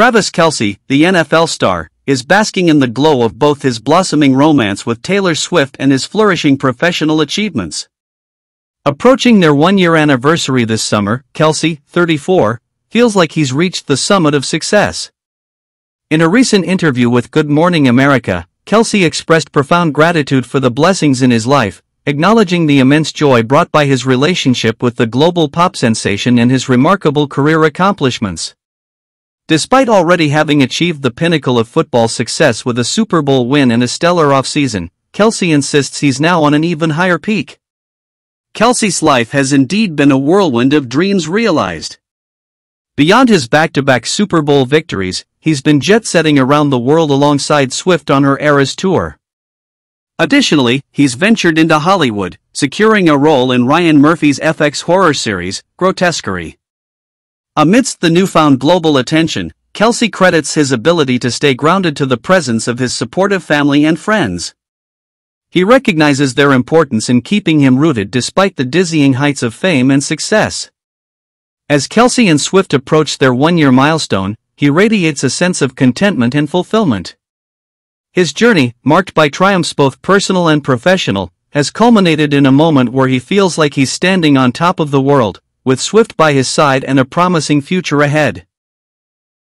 Travis Kelce, the NFL star, is basking in the glow of both his blossoming romance with Taylor Swift and his flourishing professional achievements. Approaching their one-year anniversary this summer, Kelce, 34, feels like he's reached the summit of success. In a recent interview with Good Morning America, Kelce expressed profound gratitude for the blessings in his life, acknowledging the immense joy brought by his relationship with the global pop sensation and his remarkable career accomplishments. Despite already having achieved the pinnacle of football success with a Super Bowl win and a stellar offseason, Kelce insists he's now on an even higher peak. Kelce's life has indeed been a whirlwind of dreams realized. Beyond his back-to-back Super Bowl victories, he's been jet-setting around the world alongside Swift on her Eras tour. Additionally, he's ventured into Hollywood, securing a role in Ryan Murphy's FX horror series, Grotesquerie. Amidst the newfound global attention, Kelce credits his ability to stay grounded to the presence of his supportive family and friends. He recognizes their importance in keeping him rooted despite the dizzying heights of fame and success. As Kelce and Swift approach their one-year milestone, he radiates a sense of contentment and fulfillment. His journey, marked by triumphs both personal and professional, has culminated in a moment where he feels like he's standing on top of the world, with Swift by his side and a promising future ahead.